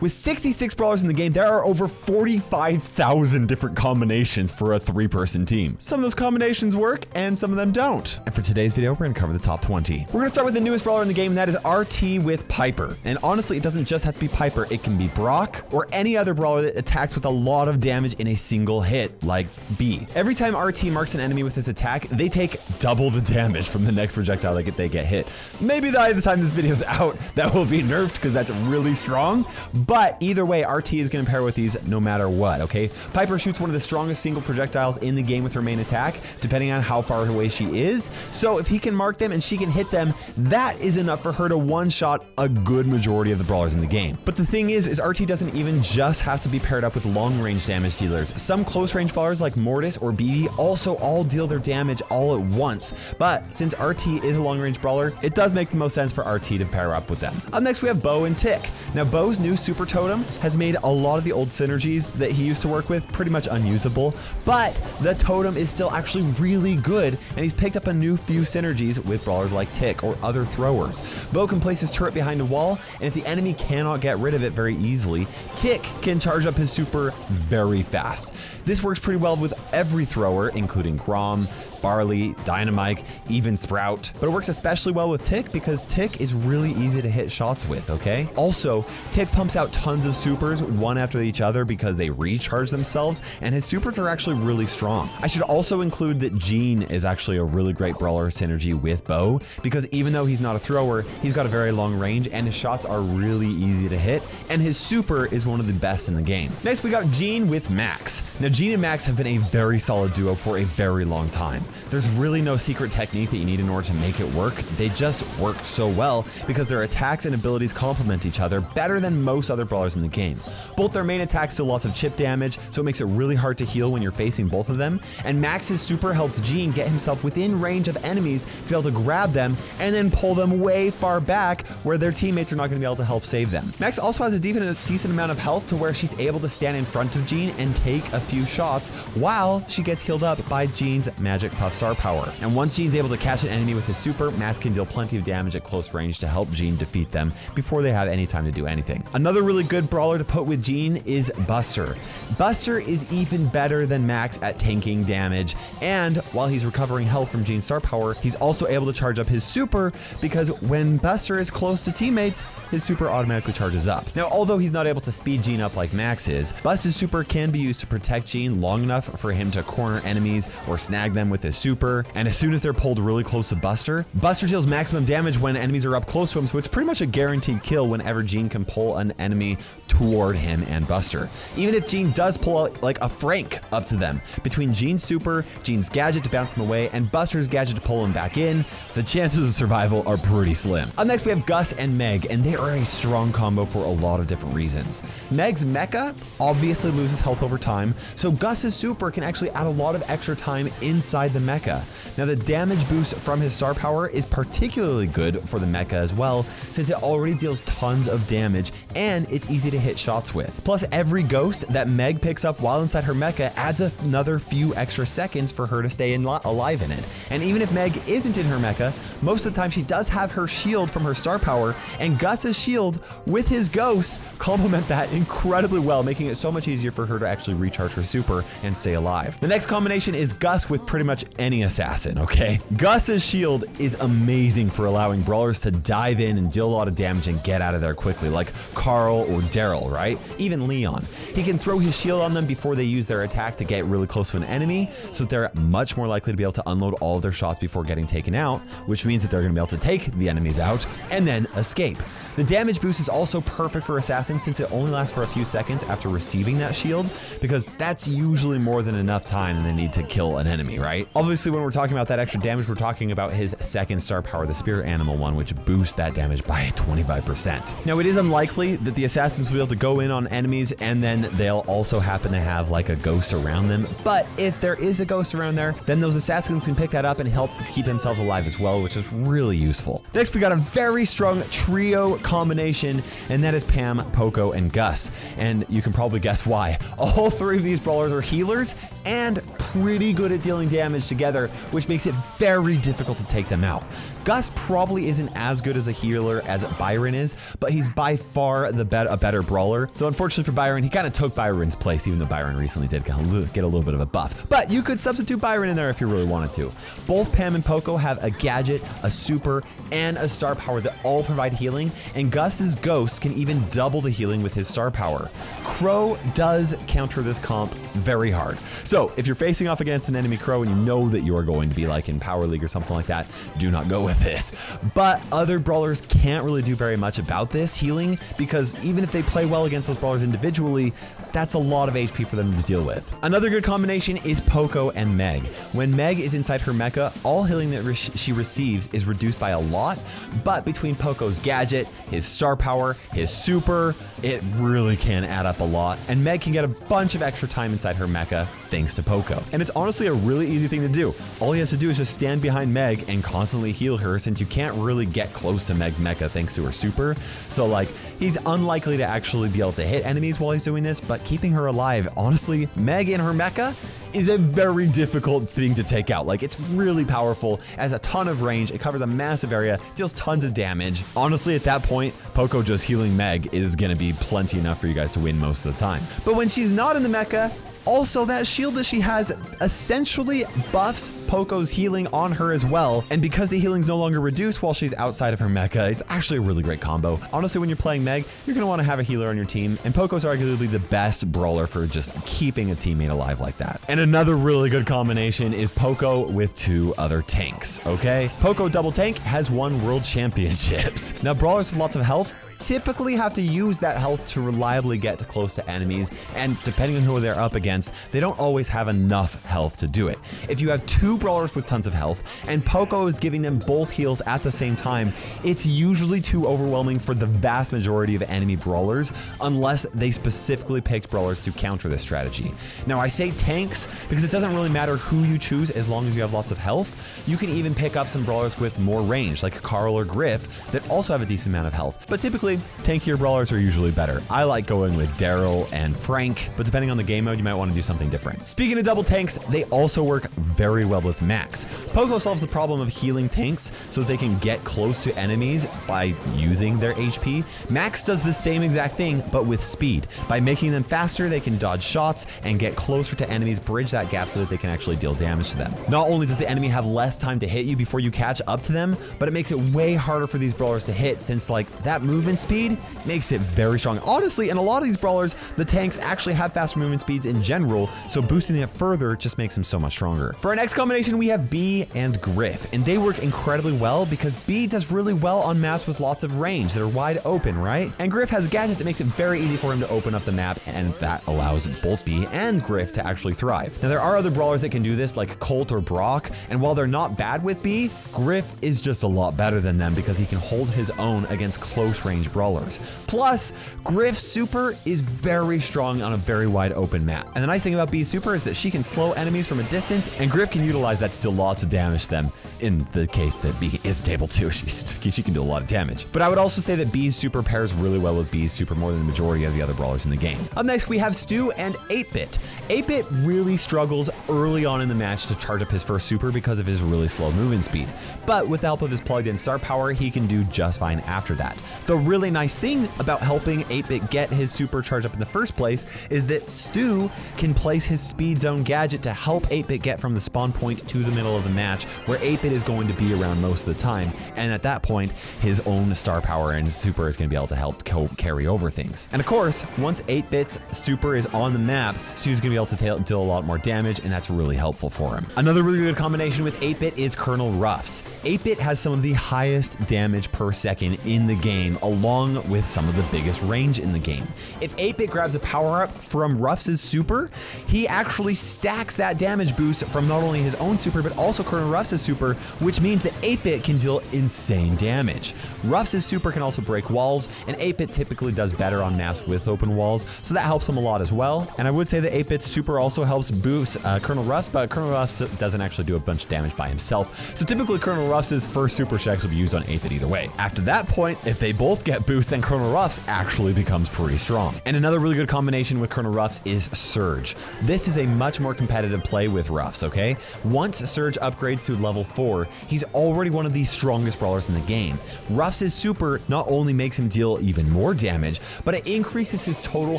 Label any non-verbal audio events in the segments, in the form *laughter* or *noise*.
With 66 brawlers in the game, there are over 45,000 different combinations for a three-person team. Some of those combinations work, and some of them don't. And for today's video, we're gonna cover the top 20. We're gonna start with the newest brawler in the game, and that is R-T with Piper. And honestly, it doesn't just have to be Piper. It can be Brock or any other brawler that attacks with a lot of damage in a single hit, like Bea. Every time R-T marks an enemy with his attack, they take double the damage from the next projectile that they get hit. Maybe by the time this video's *laughs* out, that will be nerfed because that's really strong. But either way, R-T is going to pair with these no matter what, okay? Piper shoots one of the strongest single projectiles in the game with her main attack, depending on how far away she is. So if he can mark them and she can hit them, that is enough for her to one-shot a good majority of the brawlers in the game. But the thing is, is R-T doesn't even just have to be paired up with long-range damage dealers. Some close-range brawlers like Mortis or Bibi also all deal their damage all at once. But since R-T is a long-range brawler, it does make the most sense for R-T to pair up with them. Up next, we have Bo and Tick. Now, Bo's new super totem has made a lot of the old synergies that he used to work with pretty much unusable, but the totem is still actually really good, and he's picked up a new few synergies with brawlers like Tick or other throwers. Bo can place his turret behind a wall, and if the enemy cannot get rid of it very easily, Tick can charge up his super very fast. This works pretty well with every thrower, including Grom, Barley, Dynamike, even Sprout. But it works especially well with Tick because Tick is really easy to hit shots with, okay? Also, Tick pumps out tons of supers one after each other because they recharge themselves, and his supers are actually really strong. I should also include that Gene is actually a really great brawler synergy with Bo because even though he's not a thrower, he's got a very long range and his shots are really easy to hit, and his super is one of the best in the game. Next, we got Gene with Max. Now, Gene and Max have been a very solid duo for a very long time. There's really no secret technique that you need in order to make it work. They just work so well because their attacks and abilities complement each other better than most other brawlers in the game. Both their main attacks do lots of chip damage, so it makes it really hard to heal when you're facing both of them. And Max's super helps Gene get himself within range of enemies to be able to grab them and then pull them way far back where their teammates are not going to be able to help save them. Max also has a decent, amount of health to where she's able to stand in front of Gene and take a few shots while she gets healed up by Gene's magic star power. And once Gene's able to catch an enemy with his super, Max can deal plenty of damage at close range to help Gene defeat them before they have any time to do anything. Another really good brawler to put with Gene is Buster. Buster is even better than Max at tanking damage, and while he's recovering health from Gene's star power, he's also able to charge up his super because when Buster is close to teammates, his super automatically charges up. Now, although he's not able to speed Gene up like Max is, Buster's super can be used to protect Gene long enough for him to corner enemies or snag them with his super, and as soon as they're pulled really close to Buster, Buster deals maximum damage when enemies are up close to him, so it's pretty much a guaranteed kill whenever Gene can pull an enemy toward him and Buster. Even if Gene does pull out like a Frank up to them, between Gene's super, Gene's gadget to bounce him away, and Buster's gadget to pull him back in, the chances of survival are pretty slim. Up next we have Gus and Meg, and they are a strong combo for a lot of different reasons. Meg's mecha obviously loses health over time, so Gus's super can actually add a lot of extra time inside the mecha. Now the damage boost from his star power is particularly good for the mecha as well, since it already deals tons of damage and it's easy to hit shots with. Plus every ghost that Meg picks up while inside her mecha adds another few extra seconds for her to stay in alive in it. And even if Meg isn't in her mecha, most of the time she does have her shield from her star power, and Gus's shield with his ghosts complement that incredibly well, making it so much easier for her to actually recharge her super and stay alive. The next combination is Gus with pretty much any assassin, okay? Gus's shield is amazing for allowing brawlers to dive in and deal a lot of damage and get out of there quickly, like Carl or Darryl, right? Even Leon. He can throw his shield on them before they use their attack to get really close to an enemy, so they're much more likely to be able to unload all of their shots before getting taken out, which means that they're going to be able to take the enemies out and then escape. The damage boost is also perfect for assassins since it only lasts for a few seconds after receiving that shield, because that's usually more than enough time they need to kill an enemy, right? Obviously, when we're talking about that extra damage, we're talking about his second star power, the spirit animal one, which boosts that damage by *laughs* 25%. Now, it is unlikely that the assassins will be able to go in on enemies and then they'll also happen to have like a ghost around them. But if there is a ghost around there, then those assassins can pick that up and help keep themselves alive as well, which is really useful. Next, we got a very strong trio combination, and that is Pam, Poco, and Gus. And you can probably guess why. *laughs* All three of these brawlers are healers and pretty good at dealing damage together, which makes it very difficult to take them out. Gus probably isn't as good as a healer as Byron is, but he's by far the bet a better brawler. So unfortunately for Byron, he kind of took Byron's place, even though Byron recently did get a little bit of a buff. But you could substitute Byron in there if you really wanted to. Both Pam and Poco have a gadget, a super, and a star power that all provide healing, and Gus's ghost can even double the healing with his star power. Crow does counter this comp very hard. So if you're facing off against an enemy Crow and you know that you are going to be like in Power League or something like that, do not go with this. But other brawlers can't really do very much about this healing because even if they play well against those brawlers individually, that's a lot of HP for them to deal with. Another good combination is Poco and Meg. When Meg is inside her mecha, all healing that re she receives is reduced by a lot, but between Poco's gadget, his star power, his super, it really can add up a lot, and Meg can get a bunch of extra time inside her mecha thanks to Poco. And it's honestly a really easy thing to do. All he has to do is just stand behind Meg and constantly heal her since you can't really get close to Meg's mecha thanks to her super. So like, he's unlikely to actually be able to hit enemies while he's doing this, but keeping her alive, honestly, Meg in her mecha is a very difficult thing to take out. Like, it's really powerful, has a ton of range, it covers a massive area, deals tons of damage. Honestly, at that point, Poco just healing Meg is gonna be plenty enough for you guys to win most of the time. But when she's not in the mecha, also, that shield that she has essentially buffs Poco's healing on her as well. And because the healing's no longer reduced while she's outside of her mecha, it's actually a really great combo. Honestly, when you're playing Meg, you're going to want to have a healer on your team. And Poco's arguably the best brawler for just keeping a teammate alive like that. And another really good combination is Poco with two other tanks, okay? Poco double tank has won world *laughs* championships. Now, brawlers with lots of health typically have to use that health to reliably get close to enemies, and depending on who they're up against, they don't always have enough health to do it. If you have two brawlers with tons of health, and Poco is giving them both heals at the same time, it's usually too overwhelming for the vast majority of enemy brawlers, unless they specifically picked brawlers to counter this strategy. Now I say tanks because it doesn't really matter who you choose as long as you have lots of health. You can even pick up some brawlers with more range, like Carl or Griff, that also have a decent amount of health. But typically, tankier brawlers are usually better. I like going with Darryl and Frank, but depending on the game mode, you might want to do something different. Speaking of double tanks, they also work very well with Max. Poco solves the problem of healing tanks so they can get close to enemies by using their HP. Max does the same exact thing, but with speed. By making them faster, they can dodge shots and get closer to enemies, bridge that gap so that they can actually deal damage to them. Not only does the enemy have less time to hit you before you catch up to them, but it makes it way harder for these brawlers to hit since like that movement speed makes it very strong. Honestly, in a lot of these brawlers, the tanks actually have faster movement speeds in general, so boosting it further just makes them so much stronger. For our next combination, we have Bea and Griff, and they work incredibly well because Bea does really well on maps with lots of range that are wide open, right? And Griff has a gadget that makes it very easy for him to open up the map, and that allows both Bea and Griff to actually thrive. Now, there are other brawlers that can do this, like Colt or Brock, and while they're not bad with Bea, Griff is just a lot better than them because he can hold his own against close range brawlers. Plus, Griff's super is very strong on a very wide open map. And the nice thing about Bea super is that she can slow enemies from a distance, and Griff can utilize that to do lots of damage to them in the case that Bea isn't able to. *laughs* She, can do a lot of damage. But I would also say that Bea's super pairs really well with Bea's super more than the majority of the other brawlers in the game. Up next, we have Stu and 8-Bit. 8-Bit really struggles early on in the match to charge up his first super because of his really slow movement speed. But with the help of his plugged in star power, he can do just fine after that. The really nice thing about helping 8-Bit get his super charged up in the first place is that Stu can place his speed zone gadget to help 8-Bit get from the spawn point to the middle of the match where 8-Bit is going to be around most of the time. And at that point, his own star power and super is going to be able to help carry over things. And of course, once 8-Bit's super is on the map, Stu's going to be able to deal a lot more damage, and that's really helpful for him. Another really good combination with 8-Bit is Colonel Ruffs. 8-Bit has some of the highest damage per second in the game, along with some of the biggest range in the game. If 8-Bit grabs a power-up from Ruffs' super, he actually stacks that damage boost from not only his own super, but also Colonel Ruffs' super, which means that 8-Bit can deal insane damage. Ruff's super can also break walls, and 8-Bit typically does better on maps with open walls, so that helps him a lot as well. And I would say that 8-Bit's super also helps boost uh, Colonel Ruffs, but Colonel Ruffs doesn't actually do a bunch of damage by himself. So typically Colonel Ruffs' first super should will be used on 8-Bit either way. After that point, if they both get boost, then Colonel Ruffs actually becomes pretty strong. And another really good combination with Colonel Ruffs is Surge. This is a much more competitive play with Ruffs, okay? Once Surge upgrades to level 4, he's already one of the strongest brawlers in the game. Ruffs' super not only makes him deal even more damage, but it increases his total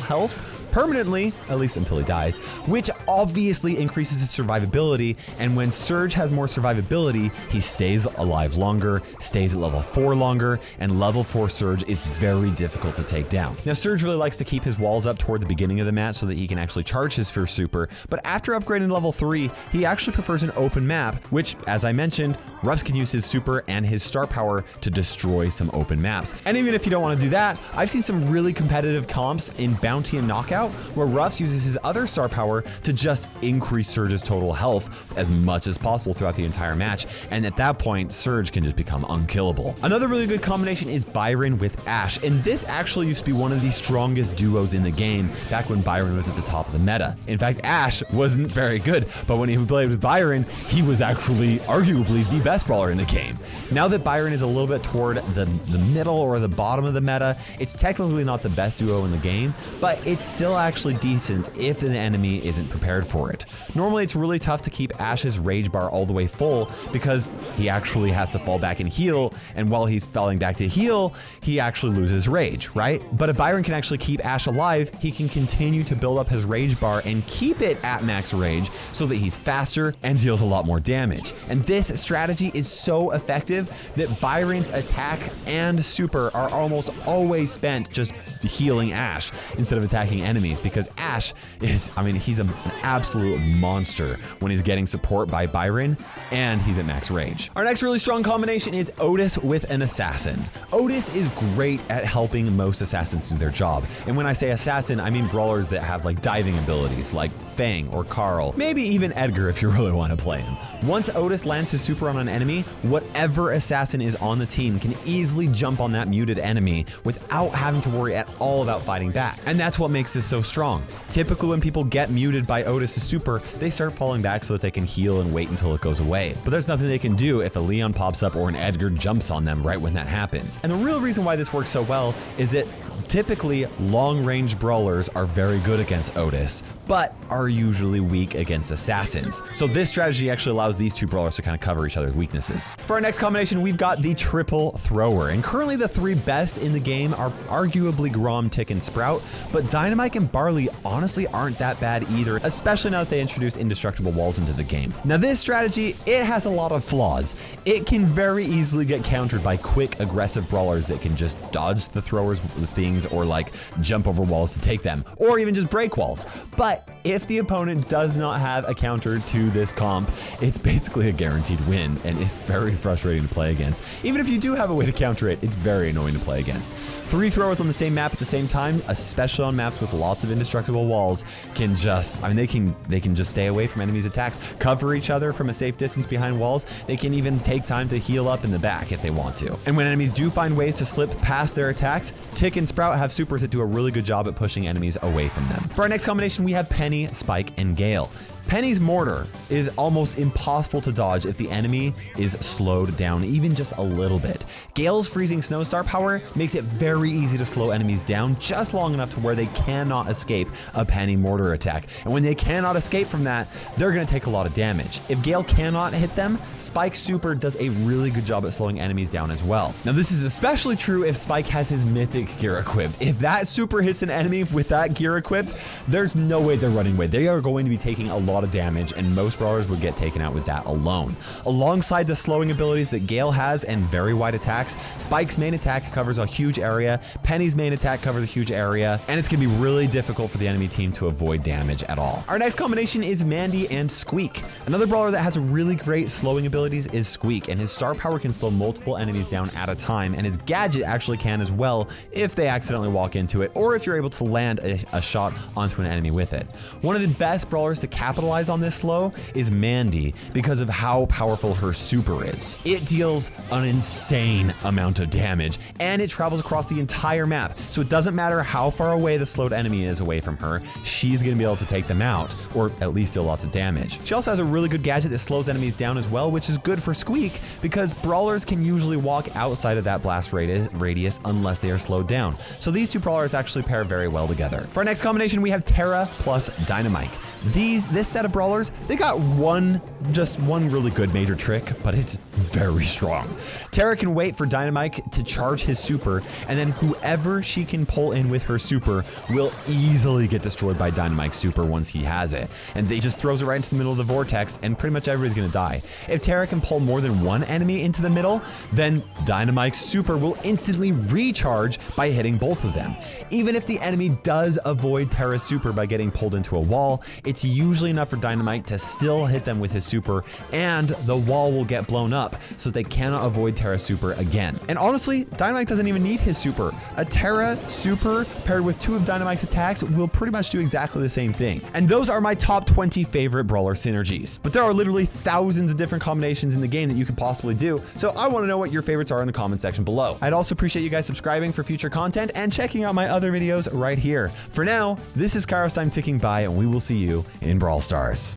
health permanently, at least until he dies, which obviously increases his survivability. And when Surge has more survivability, he stays alive longer, stays at level 4 longer, and level 4 Surge is very difficult to take down. Now, Surge really likes to keep his walls up toward the beginning of the match so that he can actually charge his first super, but after upgrading to level 3, he actually prefers an open map, which, as I mentioned, Ruffs can use his super and his star power to destroy some open maps. And even if you don't want to do that, I've seen some really competitive comps in Bounty and Knockout out, where Ruffs uses his other star power to just increase Surge's total health as much as possible throughout the entire match, and at that point, Surge can just become unkillable. Another really good combination is Byron with Ash, and this actually used to be one of the strongest duos in the game back when Byron was at the top of the meta. In fact, Ash wasn't very good, but when he played with Byron, he was actually arguably the best brawler in the game. Now that Byron is a little bit toward the, the middle or the bottom of the meta, it's technically not the best duo in the game, but it's still still actually decent if an enemy isn't prepared for it. Normally it's really tough to keep Ash's rage bar all the way full because he actually has to fall back and heal, and while he's falling back to heal, he actually loses rage, right? But if Byron can actually keep Ash alive, he can continue to build up his rage bar and keep it at max rage so that he's faster and deals a lot more damage. And this strategy is so effective that Byron's attack and super are almost always spent just healing Ash instead of attacking enemies enemies because Ash is, I mean, he's an absolute monster when he's getting support by Byron and he's at max range. Our next really strong combination is Otis with an assassin. Otis is great at helping most assassins do their job. And when I say assassin, I mean brawlers that have like diving abilities like Fang or Carl, maybe even Edgar if you really want to play him. Once Otis lands his super on an enemy, whatever assassin is on the team can easily jump on that muted enemy without having to worry at all about fighting back. And that's what makes this so strong. Typically when people get muted by Otis' super, they start falling back so that they can heal and wait until it goes away. But there's nothing they can do if a Leon pops up or an Edgar jumps on them right when that happens. And the real reason why this works so well is that Typically, long range brawlers are very good against Otis, but are usually weak against assassins. So this strategy actually allows these two brawlers to kind of cover each other's weaknesses. For our next combination, we've got the triple thrower. And currently the three best in the game are arguably Grom, Tick, and Sprout, but Dynamike and Barley honestly aren't that bad either, especially now that they introduce indestructible walls into the game. Now this strategy, it has a lot of flaws. It can very easily get countered by quick, aggressive brawlers that can just dodge the throwers with things or like jump over walls to take them or even just break walls. But if the opponent does not have a counter to this comp, it's basically a guaranteed win and it's very frustrating to play against. Even if you do have a way to counter it, it's very annoying to play against. Three throwers on the same map at the same time, especially on maps with lots of indestructible walls, can just, I mean, they can, they can just stay away from enemies' attacks, cover each other from a safe distance behind walls. They can even take time to heal up in the back if they want to. And when enemies do find ways to slip past their attacks, Tick and Sprout have supers that do a really good job at pushing enemies away from them. For our next combination, we have Penny, Spike, and Gale. Penny's mortar is almost impossible to dodge if the enemy is slowed down even just a little bit. Gale's freezing snow star power makes it very easy to slow enemies down just long enough to where they cannot escape a Penny mortar attack. And when they cannot escape from that, they're going to take a lot of damage. If Gale cannot hit them, Spike super does a really good job at slowing enemies down as well. Now this is especially true if Spike has his mythic gear equipped. If that super hits an enemy with that gear equipped, there's no way they're running away. They are going to be taking a lot lot of damage, and most brawlers would get taken out with that alone. Alongside the slowing abilities that Gale has and very wide attacks, Spike's main attack covers a huge area, Penny's main attack covers a huge area, and it's going to be really difficult for the enemy team to avoid damage at all. Our next combination is Mandy and Squeak. Another brawler that has really great slowing abilities is Squeak, and his star power can slow multiple enemies down at a time, and his gadget actually can as well if they accidentally walk into it, or if you're able to land a, a shot onto an enemy with it. One of the best brawlers to capitalize capitalize on this slow is Mandy because of how powerful her super is. It deals an insane amount of damage and it travels across the entire map. So it doesn't matter how far away the slowed enemy is away from her, she's gonna be able to take them out or at least deal lots of damage. She also has a really good gadget that slows enemies down as well, which is good for Squeak because brawlers can usually walk outside of that blast radius unless they are slowed down. So these two brawlers actually pair very well together. For our next combination, we have Tara plus Dynamike. These, this set of brawlers, they got one, just one really good major trick, but it's very strong. Tara can wait for Dynamike to charge his super, and then whoever she can pull in with her super will easily get destroyed by Dynamike's super once he has it. And they just throws it right into the middle of the vortex, and pretty much everybody's gonna die. If Tara can pull more than one enemy into the middle, then Dynamike's super will instantly recharge by hitting both of them. Even if the enemy does avoid Tara's super by getting pulled into a wall, it's usually enough for Dynamike to still hit them with his super, and the wall will get blown up so they cannot avoid Tara super again. And honestly, Dynamike doesn't even need his super. A Tara super paired with two of Dynamike's attacks will pretty much do exactly the same thing. And those are my top 20 favorite brawler synergies. But there are literally thousands of different combinations in the game that you could possibly do, so I want to know what your favorites are in the comment section below. I'd also appreciate you guys subscribing for future content and checking out my other videos right here. For now, this is Kairos Time ticking by, and we will see you in Brawl Stars.